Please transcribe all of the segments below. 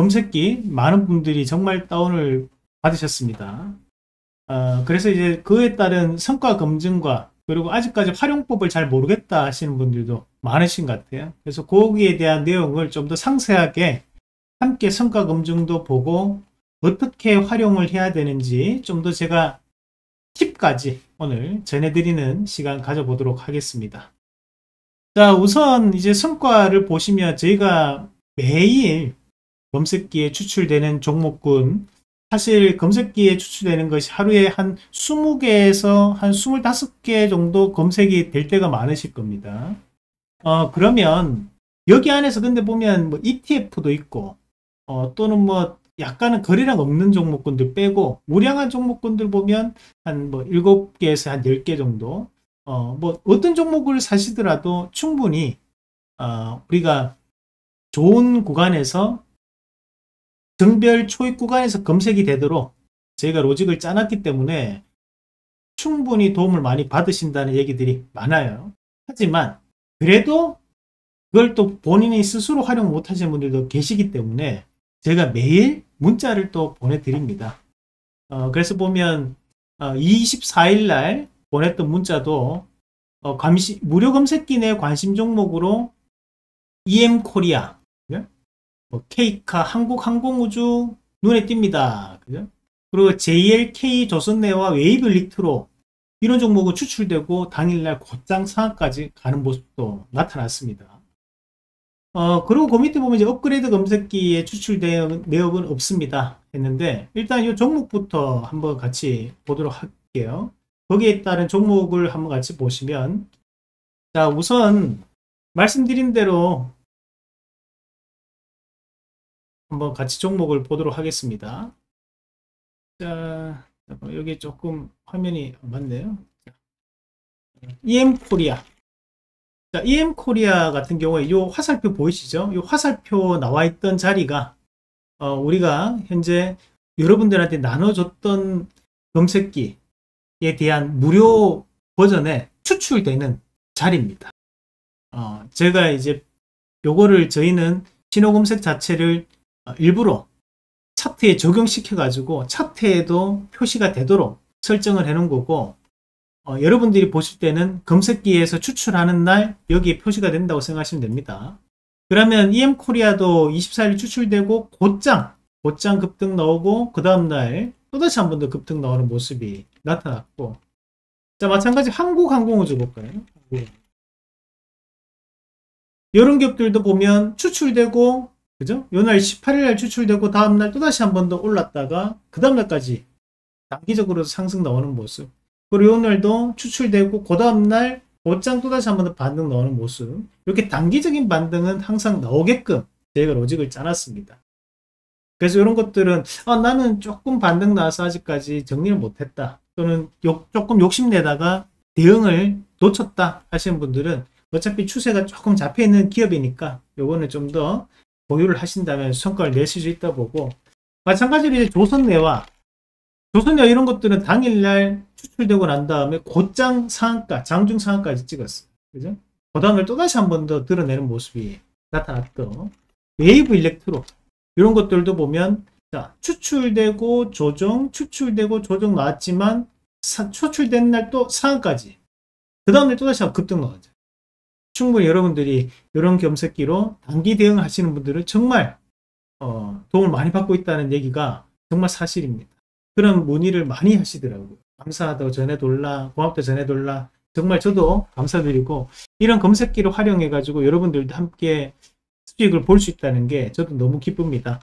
검색기 많은 분들이 정말 다운을 받으셨습니다. 어, 그래서 이제 그에 따른 성과 검증과 그리고 아직까지 활용법을 잘 모르겠다 하시는 분들도 많으신 것 같아요. 그래서 거기에 대한 내용을 좀 더 상세하게 함께 성과 검증도 보고 어떻게 활용을 해야 되는지 좀 더 제가 팁까지 오늘 전해드리는 시간 가져보도록 하겠습니다. 자, 우선 이제 성과를 보시면 저희가 매일 검색기에 추출되는 종목군 사실 검색기에 추출되는 것이 하루에 한 20개에서 한 25개 정도 검색이 될 때가 많으실 겁니다. 어, 그러면 여기 안에서 근데 보면 뭐 ETF도 있고 어, 또는 뭐 약간은 거리랑 없는 종목군들 빼고 우량한 종목군들 보면 한 뭐 7개에서 한 10개 정도 어, 뭐 어떤 종목을 사시더라도 충분히 어, 우리가 좋은 구간에서 등별 초입 구간에서 검색이 되도록 저희가 로직을 짜놨기 때문에 충분히 도움을 많이 받으신다는 얘기들이 많아요. 하지만 그래도 그걸 또 본인이 스스로 활용 못 하시는 분들도 계시기 때문에 제가 매일 문자를 또 보내드립니다. 어, 그래서 보면 어, 24일 날 보냈던 문자도 어, 감시, 무료 검색기 내 관심 종목으로 이엠코리아, 뭐 K카 한국 항공우주 눈에 띕니다. 그죠? 그리고 JLK 조선내화 웨이브 일렉트로 이런 종목은 추출되고 당일날 곧장 상한까지 가는 모습도 나타났습니다. 어, 그리고 그 밑에 보면 이제 업그레이드 검색기에 추출된 내역은 없습니다. 했는데 일단 이 종목부터 한번 같이 보도록 할게요. 거기에 따른 종목을 한번 같이 보시면 자 우선 말씀드린 대로 한번 같이 종목을 보도록 하겠습니다. 자, 여기 조금 화면이 맞네요. EM 코리아. 자, EM 코리아 같은 경우에 이 화살표 보이시죠? 이 화살표 나와 있던 자리가 어, 우리가 현재 여러분들한테 나눠줬던 검색기에 대한 무료 버전에 추출되는 자리입니다. 어, 제가 이제 요거를 저희는 신호 검색 자체를 어, 일부러 차트에 적용시켜 가지고 차트에도 표시가 되도록 설정을 해 놓은 거고 어, 여러분들이 보실 때는 검색기에서 추출하는 날 여기에 표시가 된다고 생각하시면 됩니다. 그러면 EM코리아도 24일 추출되고 곧장 곧장 급등 나오고 그 다음날 또다시 한 번 더 급등 나오는 모습이 나타났고 자 마찬가지 한국항공우주 볼까요? 이런 기업들도 보면 추출되고 그죠? 요날 18일 날 추출되고 다음날 또다시 한 번 더 올랐다가 그 다음날까지 단기적으로 상승 나오는 모습 그리고 요날도 추출되고 그 다음날 곧장 또다시 한 번 더 반등 나오는 모습 이렇게 단기적인 반등은 항상 나오게끔 저희가 로직을 짜놨습니다. 그래서 이런 것들은 아, 나는 조금 반등 나와서 아직까지 정리를 못했다 또는 욕, 조금 욕심내다가 대응을 놓쳤다 하시는 분들은 어차피 추세가 조금 잡혀있는 기업이니까 요거는 좀 더 보유를 하신다면 성과를 내실 수 있다 보고 마찬가지로 이제 조선내와 조선내 이런 것들은 당일날 추출되고 난 다음에 곧장 상한가, 장중 상한까지 찍었어요. 그죠? 그 다음날 또다시 한 번 더 드러내는 모습이 나타났던 웨이브 일렉트로 이런 것들도 보면 자, 추출되고 조정, 추출되고 조정 나왔지만 사, 추출된 날 또 상한까지 그 다음날 또다시 급등 나왔죠. 충분히 여러분들이 이런 검색기로 단기 대응하시는 분들은 정말 어, 도움을 많이 받고 있다는 얘기가 정말 사실입니다. 그런 문의를 많이 하시더라고요. 감사하다고 전해돌라, 고맙다 전해돌라. 정말 저도 감사드리고 이런 검색기를 활용해 가지고 여러분들도 함께 수익을 볼 수 있다는 게 저도 너무 기쁩니다.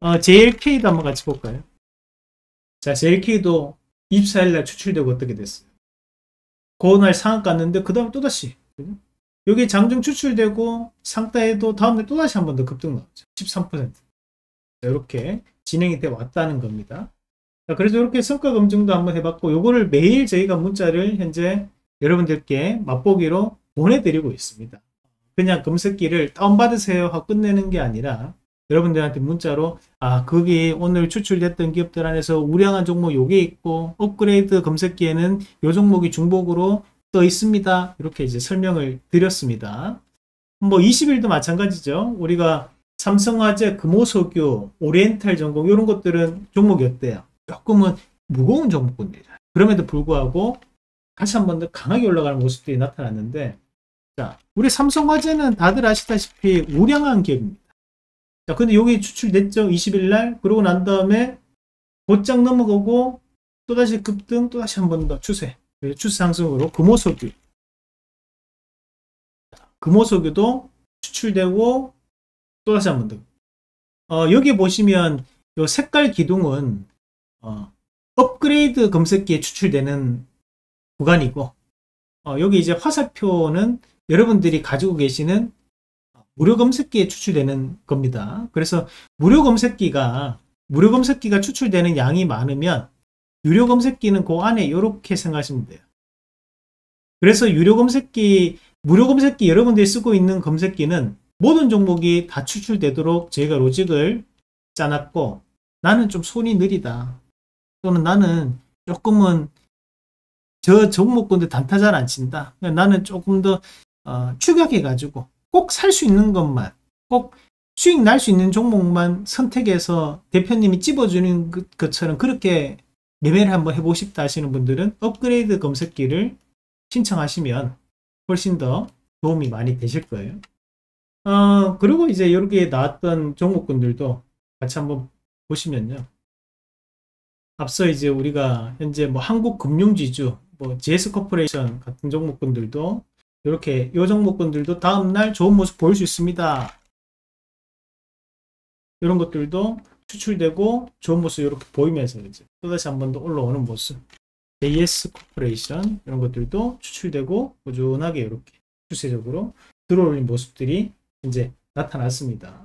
어, JLK도 한번 같이 볼까요? 자, JLK도 24일날 추출되고 어떻게 됐어요? 그날 상한 갔는데 그 다음에 또다시 여기 장중 추출되고 상따에도 다음날 또다시 한 번 더 급등 나왔죠. 13% 이렇게 진행이 돼 왔다는 겁니다. 자, 그래서 이렇게 성과 검증도 한번 해봤고 요거를 매일 저희가 문자를 현재 여러분들께 맛보기로 보내드리고 있습니다. 그냥 검색기를 다운받으세요 하고 끝내는 게 아니라 여러분들한테 문자로 아 거기 오늘 추출됐던 기업들 안에서 우량한 종목 요게 있고 업그레이드 검색기에는 요 종목이 중복으로 떠 있습니다. 이렇게 이제 설명을 드렸습니다. 뭐 20일도 마찬가지죠. 우리가 삼성화재, 금호석유, 오리엔탈 전공 이런 것들은 종목이 어때요? 조금은 무거운 종목군들이죠. 그럼에도 불구하고 다시 한 번 더 강하게 올라가는 모습들이 나타났는데 자, 우리 삼성화재는 다들 아시다시피 우량한 기업입니다. 자, 근데 여기 추출됐죠? 20일 날. 그러고 난 다음에 곧장 넘어가고 또다시 급등, 또다시 한 번 더 추세. 추세 상승으로 금호석유. 금호석유도 추출되고 또 다시 한 번 더. 어, 여기 보시면 요 색깔 기둥은 어, 업그레이드 검색기에 추출되는 구간이고 어, 여기 이제 화살표는 여러분들이 가지고 계시는 무료 검색기에 추출되는 겁니다. 그래서 무료 검색기가 무료 검색기가 추출되는 양이 많으면 유료 검색기는 그 안에 이렇게 생각하시면 돼요. 그래서 유료 검색기, 무료 검색기 여러분들이 쓰고 있는 검색기는 모든 종목이 다 추출되도록 저희가 로직을 짜놨고 나는 좀 손이 느리다. 또는 나는 조금은 저 종목군들 단타 잘 안 친다. 나는 조금 더 어, 추격해가지고 꼭 살 수 있는 것만 꼭 수익 날 수 있는 종목만 선택해서 대표님이 찝어주는 그, 것처럼 그렇게 매매를 한번 해보고 싶다 하시는 분들은 업그레이드 검색기를 신청하시면 훨씬 더 도움이 많이 되실 거예요. 어, 그리고 이제 이렇게 나왔던 종목군들도 같이 한번 보시면요. 앞서 이제 우리가 현재 뭐 한국 금융지주, 뭐 JS코퍼레이션 같은 종목군들도 이렇게 이 종목군들도 다음날 좋은 모습 보일 수 있습니다. 이런 것들도 추출되고 좋은 모습 이렇게 보이면서 이제 또다시 한 번 더 올라오는 모습. JS 코퍼레이션 이런 것들도 추출되고 꾸준하게 이렇게 추세적으로 들어올린 모습들이 이제 나타났습니다.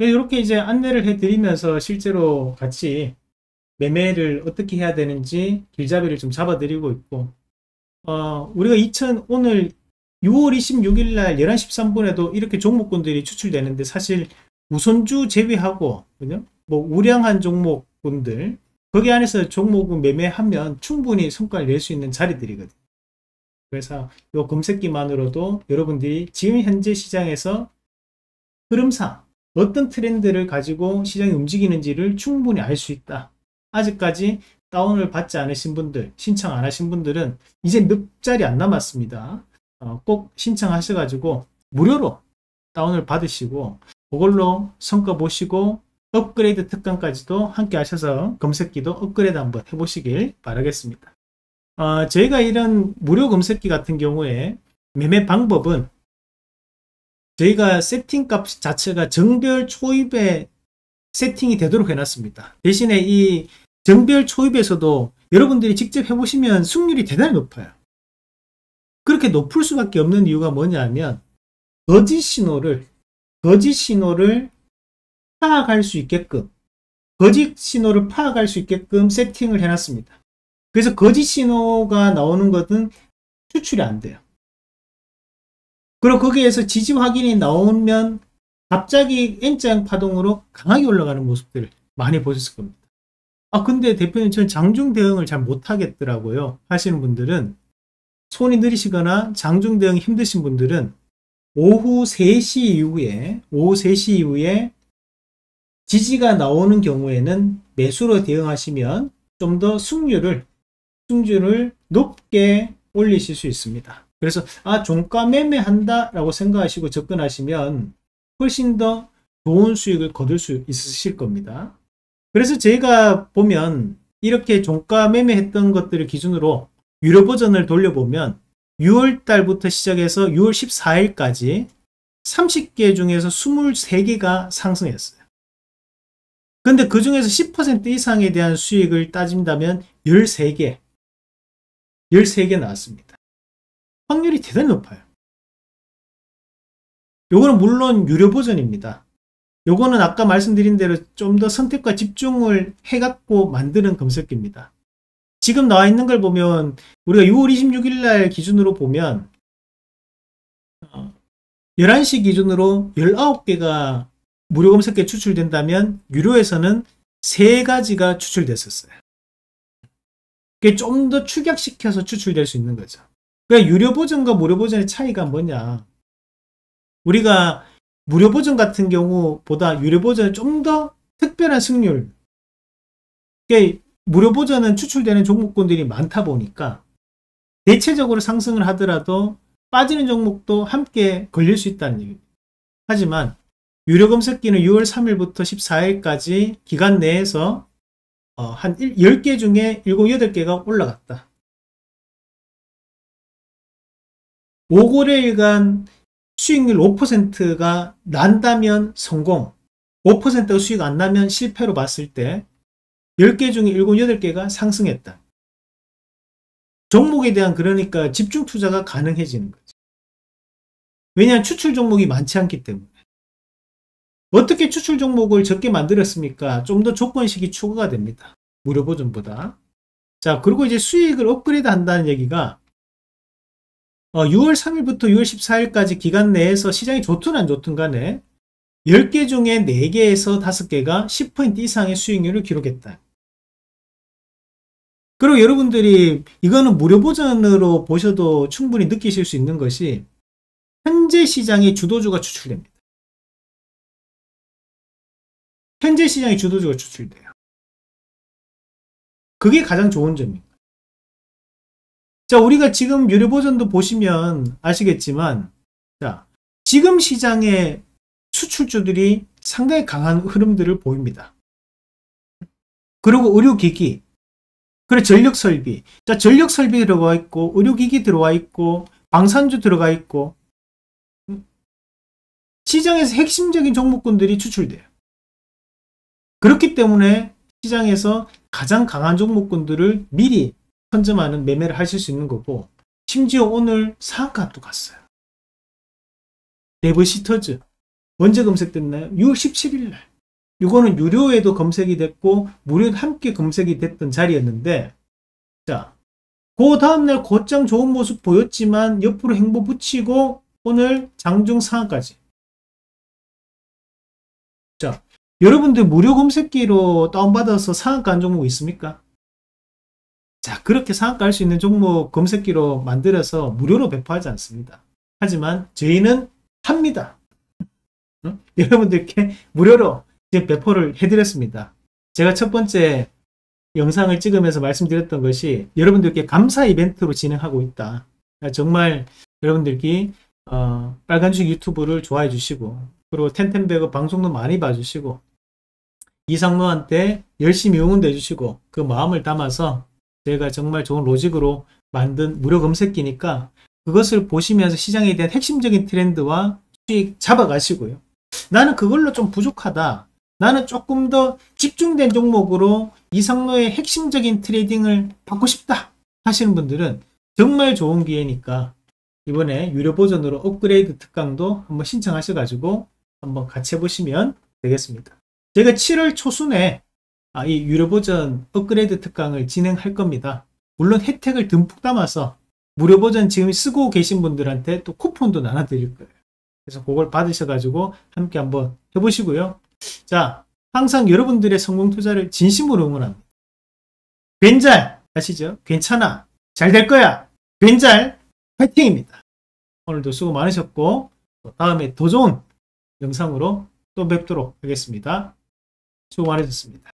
이렇게 이제 안내를 해드리면서 실제로 같이 매매를 어떻게 해야 되는지 길잡이를 좀 잡아드리고 있고 어, 우리가 2000 오늘 6월 26일 날 11시 13분에도 이렇게 종목군들이 추출되는데 사실 우선주 제외하고 그죠? 뭐 우량한 종목군들 거기 안에서 종목을 매매하면 충분히 성과를 낼 수 있는 자리들이거든요. 그래서 이 검색기만으로도 여러분들이 지금 현재 시장에서 흐름상 어떤 트렌드를 가지고 시장이 움직이는지를 충분히 알 수 있다. 아직까지 다운을 받지 않으신 분들, 신청 안 하신 분들은 이제 몇 자리 안 남았습니다. 어, 꼭 신청하셔가지고 무료로 다운을 받으시고 그걸로 성과 보시고 업그레이드 특강까지도 함께 하셔서 검색기도 업그레이드 한번 해보시길 바라겠습니다. 어, 저희가 이런 무료 검색기 같은 경우에 매매 방법은 저희가 세팅 값 자체가 정별 초입에 세팅이 되도록 해놨습니다. 대신에 이 정별 초입에서도 여러분들이 직접 해보시면 승률이 대단히 높아요. 그렇게 높을 수밖에 없는 이유가 뭐냐면 거짓 신호를 거짓 신호를 파악할 수 있게끔 거짓 신호를 파악할 수 있게끔 세팅을 해놨습니다. 그래서 거짓 신호가 나오는 것은 추출이 안 돼요. 그리고 거기에서 지지 확인이 나오면 갑자기 N자형 파동으로 강하게 올라가는 모습들을 많이 보셨을 겁니다. 아 근데 대표님 전 장중 대응을 잘 못하겠더라고요 하시는 분들은 손이 느리시거나 장중 대응 힘드신 분들은 오후 3시 이후에 오후 3시 이후에 지지가 나오는 경우에는 매수로 대응하시면 좀 더 승률을 승률을 높게 올리실 수 있습니다. 그래서 아 종가 매매한다 라고 생각하시고 접근하시면 훨씬 더 좋은 수익을 거둘 수 있으실 겁니다. 그래서 제가 보면 이렇게 종가 매매했던 것들을 기준으로 유료 버전을 돌려보면 6월 달부터 시작해서 6월 14일까지 30개 중에서 23개가 상승했어요. 근데 그 중에서 10% 이상에 대한 수익을 따진다면 13개, 13개 나왔습니다. 확률이 대단히 높아요. 요거는 물론 유료 버전입니다. 요거는 아까 말씀드린 대로 좀 더 선택과 집중을 해갖고 만드는 검색기입니다. 지금 나와 있는 걸 보면 우리가 6월 26일 날 기준으로 보면 11시 어, 기준으로 19개가 무료 검색기에 추출된다면 유료에서는 3가지가 추출됐었어요. 그게 좀 더 축약시켜서 추출될 수 있는 거죠. 그러니까 유료 버전과 무료 버전의 차이가 뭐냐. 우리가 무료 버전 같은 경우보다 유료 버전은 좀더 특별한 승률. 이게 무료 버전은 추출되는 종목군들이 많다 보니까 대체적으로 상승을 하더라도 빠지는 종목도 함께 걸릴 수 있다는 얘기입니다. 하지만 유료 검색기는 6월 3일부터 14일까지 기간 내에서 어, 한 10개 중에 7, 8개가 올라갔다. 5거래일간 수익률 5%가 난다면 성공, 5%가 수익 안 나면 실패로 봤을 때 10개 중에 7, 8개가 상승했다. 종목에 대한 그러니까 집중 투자가 가능해지는 거죠. 왜냐하면 추출 종목이 많지 않기 때문에. 어떻게 추출 종목을 적게 만들었습니까? 좀 더 조건식이 추가가 됩니다. 무료 버전보다. 자, 그리고 이제 수익을 업그레이드 한다는 얘기가 어, 6월 3일부터 6월 14일까지 기간 내에서 시장이 좋든 안 좋든 간에 10개 중에 4개에서 5개가 10% 이상의 수익률을 기록했다. 그리고 여러분들이 이거는 무료 버전으로 보셔도 충분히 느끼실 수 있는 것이 현재 시장의 주도주가 추출됩니다. 현재 시장의 주도주가 추출돼요. 그게 가장 좋은 점입니다. 자, 우리가 지금 유료 버전도 보시면 아시겠지만, 자, 지금 시장의 수출주들이 상당히 강한 흐름들을 보입니다. 그리고 의료기기, 그리고 전력설비. 자, 전력설비 들어가 있고, 의료기기 들어와 있고, 방산주 들어가 있고, 시장에서 핵심적인 종목군들이 추출돼요. 그렇기 때문에 시장에서 가장 강한 종목군들을 미리 선점하는 매매를 하실 수 있는 거고 심지어 오늘 상한가도 갔어요. 네브시터즈 언제 검색됐나요? 6월 17일 날. 이거는 유료에도 검색이 됐고 무료도 함께 검색이 됐던 자리였는데 자, 그 다음날 곧장 좋은 모습 보였지만 옆으로 행보 붙이고 오늘 장중 상한까지 자, 여러분들 무료 검색기로 다운받아서 상한가 한 종목 있습니까? 자, 그렇게 상한가 할 수 있는 종목 검색기로 만들어서 무료로 배포하지 않습니다. 하지만 저희는 합니다. 응? 여러분들께 무료로 이제 배포를 해드렸습니다. 제가 첫 번째 영상을 찍으면서 말씀드렸던 것이 여러분들께 감사 이벤트로 진행하고 있다. 정말 여러분들께 어, 빨간 주식 유튜브를 좋아해 주시고 그리고 텐텐베그 방송도 많이 봐주시고 이상로한테 열심히 응원해 주시고 그 마음을 담아서 제가 정말 좋은 로직으로 만든 무료 검색기니까 그것을 보시면서 시장에 대한 핵심적인 트렌드와 수익 잡아가시고요. 나는 그걸로 좀 부족하다. 나는 조금 더 집중된 종목으로 이상로의 핵심적인 트레이딩을 받고 싶다 하시는 분들은 정말 좋은 기회니까 이번에 유료 버전으로 업그레이드 특강도 한번 신청하셔가지고 한번 같이 해보시면 되겠습니다. 제가 7월 초순에 아, 이 유료 버전 업그레이드 특강을 진행할 겁니다. 물론 혜택을 듬뿍 담아서 무료 버전 지금 쓰고 계신 분들한테 또 쿠폰도 나눠 드릴 거예요. 그래서 그걸 받으셔 가지고 함께 한번 해 보시고요. 자, 항상 여러분들의 성공 투자를 진심으로 응원합니다. 괜잘 아시죠? 괜찮아. 잘 될 거야. 괜잘 파이팅입니다. 오늘도 수고 많으셨고 다음에 더 좋은 영상으로 또 뵙도록 하겠습니다. 수고 많으셨습니다.